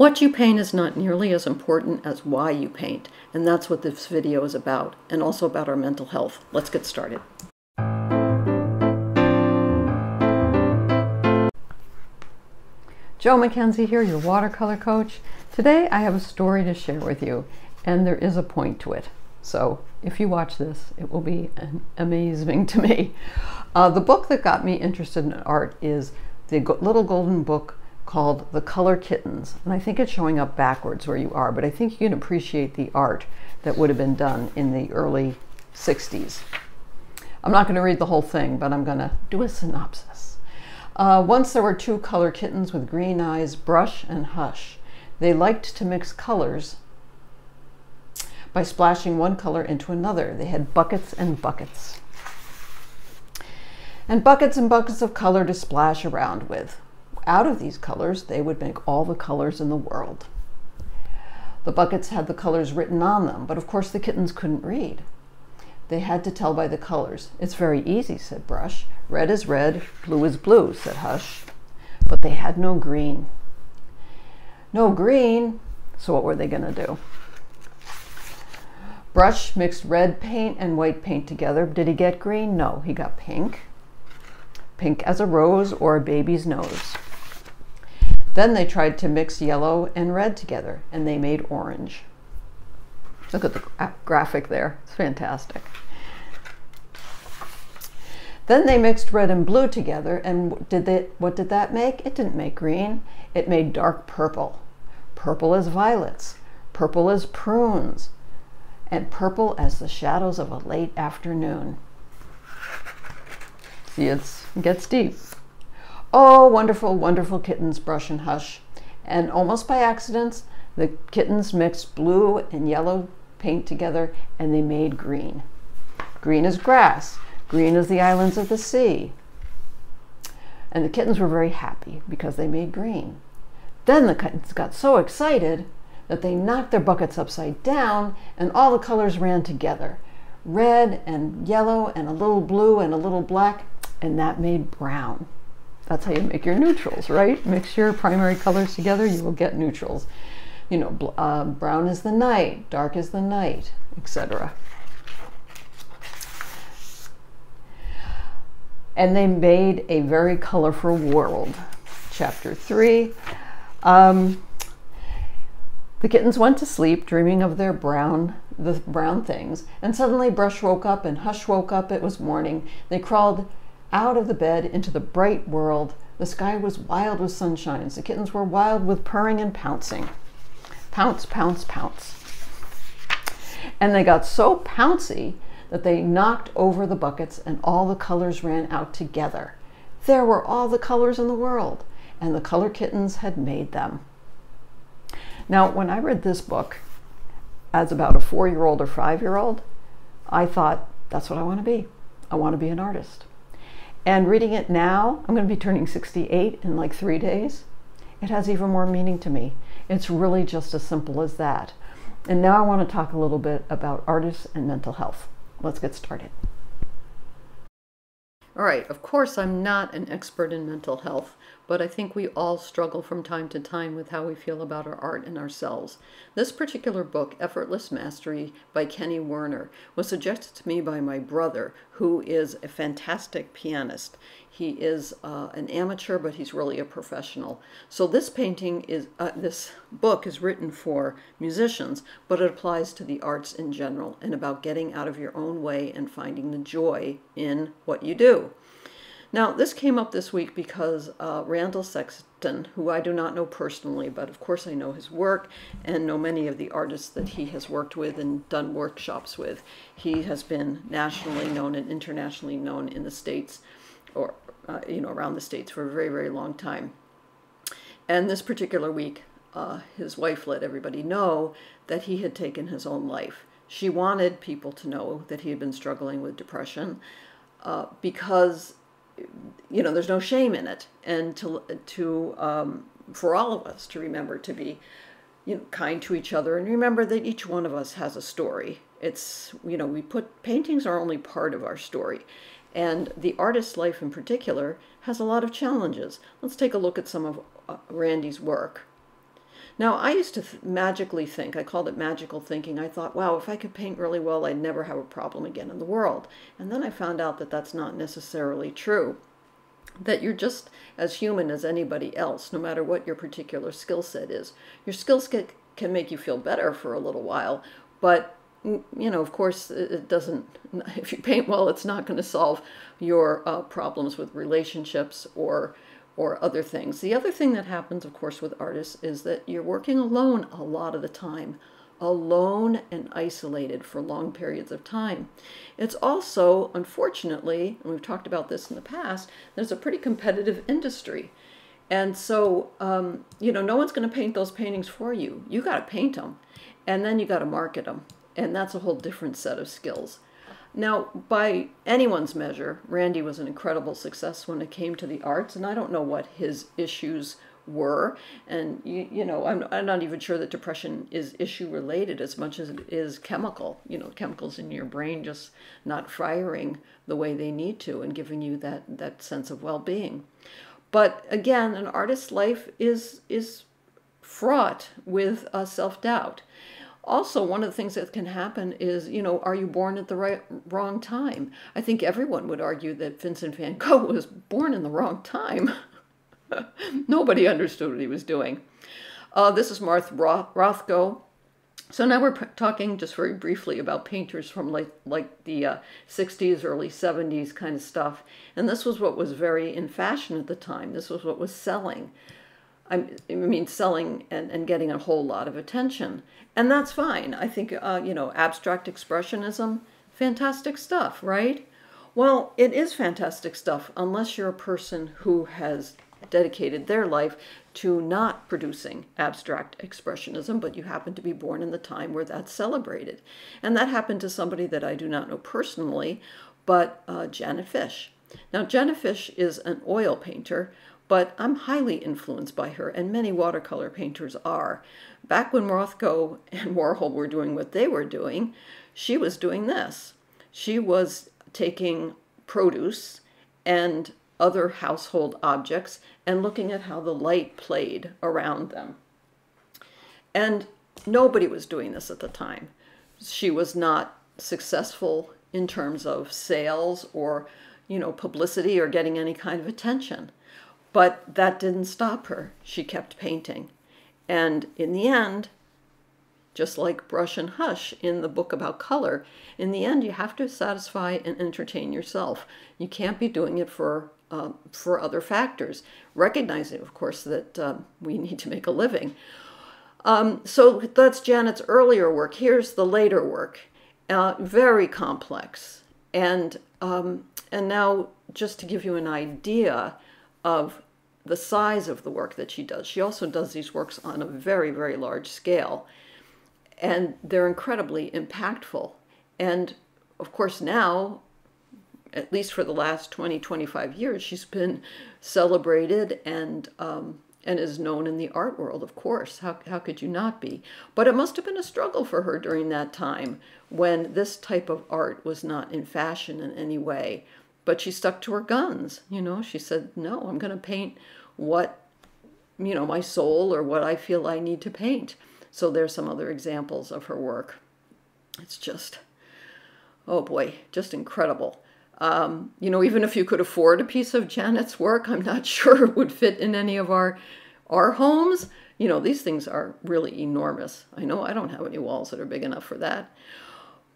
What you paint is not nearly as important as why you paint, and that's what this video is about, and also about our mental health. Let's get started. Jo Mackenzie here, your watercolor coach. Today I have a story to share with you, and there is a point to it. So if you watch this, it will be amazing to me. Uh, the book that got me interested in art is the Little Golden Book called The Color Kittens. And I think it's showing up backwards where you are, but I think you can appreciate the art that would have been done in the early 60s. I'm not going to read the whole thing, but I'm going to do a synopsis. Uh, once there were two color kittens with green eyes, Brush and Hush. They liked to mix colors by splashing one color into another. They had buckets and buckets. And buckets and buckets of color to splash around with out of these colors, they would make all the colors in the world. The buckets had the colors written on them, but of course the kittens couldn't read. They had to tell by the colors. It's very easy, said Brush. Red is red, blue is blue, said Hush. But they had no green. No green, so what were they going to do? Brush mixed red paint and white paint together. Did he get green? No, he got pink. Pink as a rose or a baby's nose. Then they tried to mix yellow and red together and they made orange. Look at the gra graphic there, it's fantastic. Then they mixed red and blue together and did they, what did that make? It didn't make green, it made dark purple. Purple as violets, purple as prunes, and purple as the shadows of a late afternoon. See, it's, it gets deep. Oh, wonderful, wonderful kittens, Brush and Hush. And almost by accident, the kittens mixed blue and yellow paint together and they made green. Green is grass. Green is the islands of the sea. And the kittens were very happy because they made green. Then the kittens got so excited that they knocked their buckets upside down and all the colors ran together. Red and yellow and a little blue and a little black, and that made brown. That's how you make your neutrals, right? Mix your primary colors together, you will get neutrals. You know, uh, brown is the night, dark is the night, etc. And they made a very colorful world. Chapter 3. Um, the kittens went to sleep, dreaming of their brown, the brown things, and suddenly Brush woke up and Hush woke up. It was morning. They crawled out of the bed into the bright world. The sky was wild with sunshine. The kittens were wild with purring and pouncing. Pounce, pounce, pounce. And they got so pouncy that they knocked over the buckets and all the colors ran out together. There were all the colors in the world, and the color kittens had made them. Now, when I read this book as about a four year old or five year old, I thought, that's what I want to be. I want to be an artist. And reading it now, I'm going to be turning 68 in like three days. It has even more meaning to me. It's really just as simple as that. And now I want to talk a little bit about artists and mental health. Let's get started. All right, of course, I'm not an expert in mental health, but I think we all struggle from time to time with how we feel about our art and ourselves. This particular book, Effortless Mastery by Kenny Werner, was suggested to me by my brother, who is a fantastic pianist. He is uh, an amateur, but he's really a professional. So this painting is, uh, this book is written for musicians, but it applies to the arts in general and about getting out of your own way and finding the joy in what you do. Now, this came up this week because uh, Randall Sexton, who I do not know personally, but of course I know his work and know many of the artists that he has worked with and done workshops with. He has been nationally known and internationally known in the States or, uh, you know, around the States for a very, very long time. And this particular week, uh, his wife let everybody know that he had taken his own life. She wanted people to know that he had been struggling with depression uh, because you know, there's no shame in it, and to to um, for all of us to remember to be, you know, kind to each other, and remember that each one of us has a story. It's you know, we put paintings are only part of our story, and the artist's life in particular has a lot of challenges. Let's take a look at some of uh, Randy's work. Now, I used to th- magically think, I called it magical thinking. I thought, wow, if I could paint really well, I'd never have a problem again in the world. And then I found out that that's not necessarily true. That you're just as human as anybody else, no matter what your particular skill set is. Your skill set can make you feel better for a little while, but you know, of course, it doesn't, if you paint well, it's not going to solve your uh, problems with relationships or or other things. The other thing that happens, of course, with artists is that you're working alone a lot of the time, alone and isolated for long periods of time. It's also, unfortunately, and we've talked about this in the past, there's a pretty competitive industry. And so, um, you know, no one's going to paint those paintings for you. You got to paint them, and then you got to market them. And that's a whole different set of skills. Now, by anyone's measure, Randy was an incredible success when it came to the arts, and I don't know what his issues were. And, you, you know, I'm, I'm not even sure that depression is issue related as much as it is chemical. You know, chemicals in your brain just not firing the way they need to and giving you that, that sense of well being. But again, an artist's life is, is fraught with uh, self doubt also one of the things that can happen is you know are you born at the right wrong time? I think everyone would argue that vincent van gogh was born in the wrong time. Nobody understood what he was doing. Uh, this is martha Roth- rothko. So now we're talking just very briefly about painters from like like the uh, 60s early 70s kind of stuff. And this was what was very in fashion at the time. This was what was selling I mean, selling and, and getting a whole lot of attention. And that's fine. I think, uh, you know, abstract expressionism, fantastic stuff, right? Well, it is fantastic stuff unless you're a person who has dedicated their life to not producing abstract expressionism, but you happen to be born in the time where that's celebrated. And that happened to somebody that I do not know personally, but uh, Janet Fish. Now, Janet Fish is an oil painter but I'm highly influenced by her, and many watercolor painters are. Back when Rothko and Warhol were doing what they were doing, she was doing this. She was taking produce and other household objects and looking at how the light played around them. And nobody was doing this at the time. She was not successful in terms of sales or, you know, publicity or getting any kind of attention. But that didn't stop her. She kept painting. And in the end, just like Brush and Hush in the book about color, in the end, you have to satisfy and entertain yourself. You can't be doing it for uh, for other factors, recognizing, of course, that uh, we need to make a living. Um, so that's Janet's earlier work. Here's the later work, uh, very complex, and um, and now just to give you an idea of the size of the work that she does. She also does these works on a very, very large scale, and they're incredibly impactful. And of course, now, at least for the last 20, 25 years, she's been celebrated and um, and is known in the art world, of course. How, how could you not be? But it must have been a struggle for her during that time when this type of art was not in fashion in any way but she stuck to her guns. You know, she said, no, I'm going to paint what, you know, my soul or what I feel I need to paint. So there's some other examples of her work. It's just, oh boy, just incredible. Um, you know, even if you could afford a piece of Janet's work, I'm not sure it would fit in any of our our homes. You know, these things are really enormous. I know I don't have any walls that are big enough for that.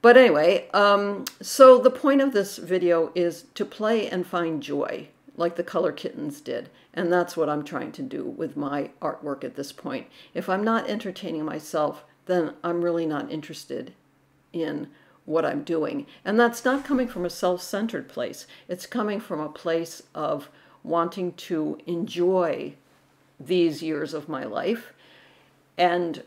But anyway, um, so the point of this video is to play and find joy, like the Color Kittens did. And that's what I'm trying to do with my artwork at this point. If I'm not entertaining myself, then I'm really not interested in what I'm doing. And that's not coming from a self-centered place. It's coming from a place of wanting to enjoy these years of my life and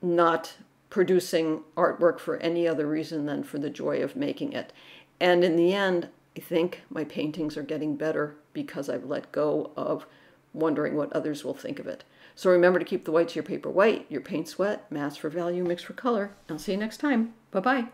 not producing artwork for any other reason than for the joy of making it. And in the end, I think my paintings are getting better because I've let go of wondering what others will think of it. So remember to keep the whites of your paper white, your paints wet, mass for value, mix for color. I'll see you next time. Bye-bye.